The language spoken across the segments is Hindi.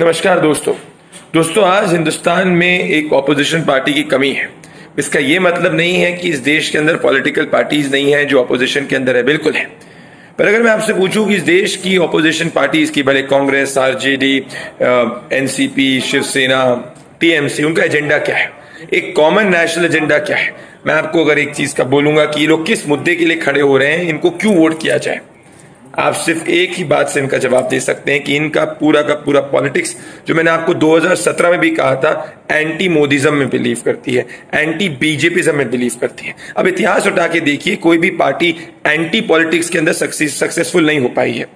नमस्कार दोस्तों। दोस्तों, आज हिंदुस्तान में एक ऑपोजिशन पार्टी की कमी है। इसका यह मतलब नहीं है कि इस देश के अंदर पॉलिटिकल पार्टीज़ नहीं है जो ऑपोजिशन के अंदर है, बिल्कुल है। पर अगर मैं आपसे पूछूँ कि इस देश की ऑपोजिशन पार्टीज़ की भले Congress, RJD NCP, Shivsena, TMC, उनका एजेंडा क्या है? एक कॉमन नेशनल एजेंडा क्या है? मैं आपको अगर एक चीज़ का बोलूँगा कि ये लोग किस मुद्दे के लिए खड़े हो रहे हैं, इनको क्यों वोट किया जाए? आप सिर्फ़ एक ही बात से इनका जवाब दे सकते हैं कि इनका पूरा का पूरा पॉलिटिक्स, जो मैंने आपको 2017 में भी कहा था एंटी मोदिज्म में बिलीव करती है एंटी बीजेपीज्म में बिलीव करती है। अब इतिहास उठा के देखिए, कोई भी पार्टी एंटी पॉलिटिक्स के अंदर सक्सेसफुल नहीं हो पाई है।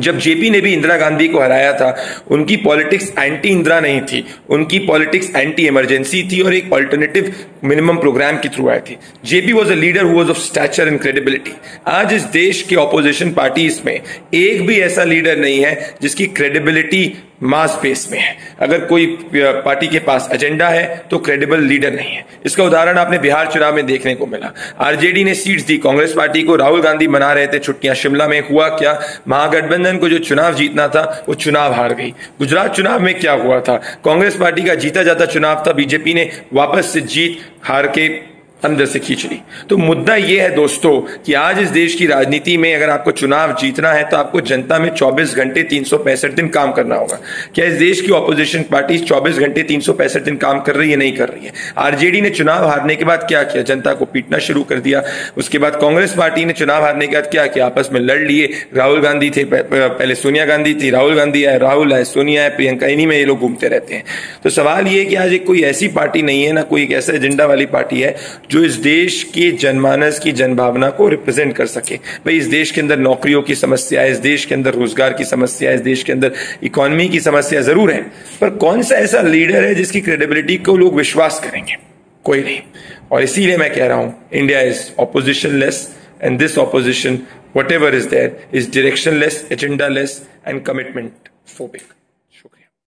जब जेपी ने भी इंदिरा गांधी को हराया था, उनकी पॉलिटिक्स एंटी इंदिरा नहीं थी, उनकी पॉलिटिक्स एंटी इमरजेंसी थी और एक ऑल्टरनेटिव मिनिमम प्रोग्राम के थ्रू आई थी। JP was a leader who was of stature and credibility आज इस देश के ऑपोजिशन पार्टीज़ में एक भी ऐसा लीडर नहीं है जिसकी क्रेडिबिलिटी मास बेस में है। अगर कोई पार्टी के पास एजेंडा है तो क्रेडिबल लीडर नहीं है। इसका उदाहरण आपने बिहार चुनाव में देखने को मिला। आरजेडी ने सीट्स दी, कांग्रेस पार्टी को राहुल गांधी मना रहे थे, छुट्टियाँ शिमला में हुआ क्या? महागठबंधन को जो चुनाव जीतना था, वो चुनाव हार गई। गुजरात चुनाव में क्या हुआ था? कांग्रेस पार्टी का जीता जाता चुनाव था, बीजेपी ने वापस से जीत हार के अंदर से खींच ली। तो मुद्दा यह है दोस्तों कि आज इस देश की राजनीति में अगर आपको चुनाव जीतना है तो आपको जनता में 24 घंटे तीन सौ पैंसठ दिन काम करना होगा। क्या इस देश की ऑपोजिशन पार्टी 24 घंटे तीन सौ पैंसठ दिन काम कर रही है, नहीं कर रही है? आरजेडी ने चुनाव हारने के बाद क्या किया? जनता को पीटना शुरू कर दिया। उसके बाद कांग्रेस पार्टी ने चुनाव हारने के बाद क्या किया? आपस में लड़ लिए। राहुल गांधी थे पहले सोनिया गांधी थी, राहुल गांधी आए, राहुल आए, सोनिया आए, प्रियंका, इन्हीं में ये लोग घूमते रहते हैं। तो सवाल ये कि आज एक कोई ऐसी पार्टी नहीं है, ना कोई एक ऐसा एजेंडा वाली पार्टी है जो इस देश के जनमानस, की जनभावना को रिप्रेजेंट कर सके। भाई, इस देश के अंदर नौकरियों की समस्या, इस देश के अंदर रोज़गार की समस्या, इस देश के अंदर इकोनॉमी की समस्या ज़रूर है। पर कौन सा ऐसा लीडर है जिसकी क्रेडिबिलिटी को लोग विश्वास करेंगे? कोई नहीं। और इसीलिए मैं कह रहा हूँ India is oppositionless and this opposition whatever is there is directionless agendaless and commitment phobic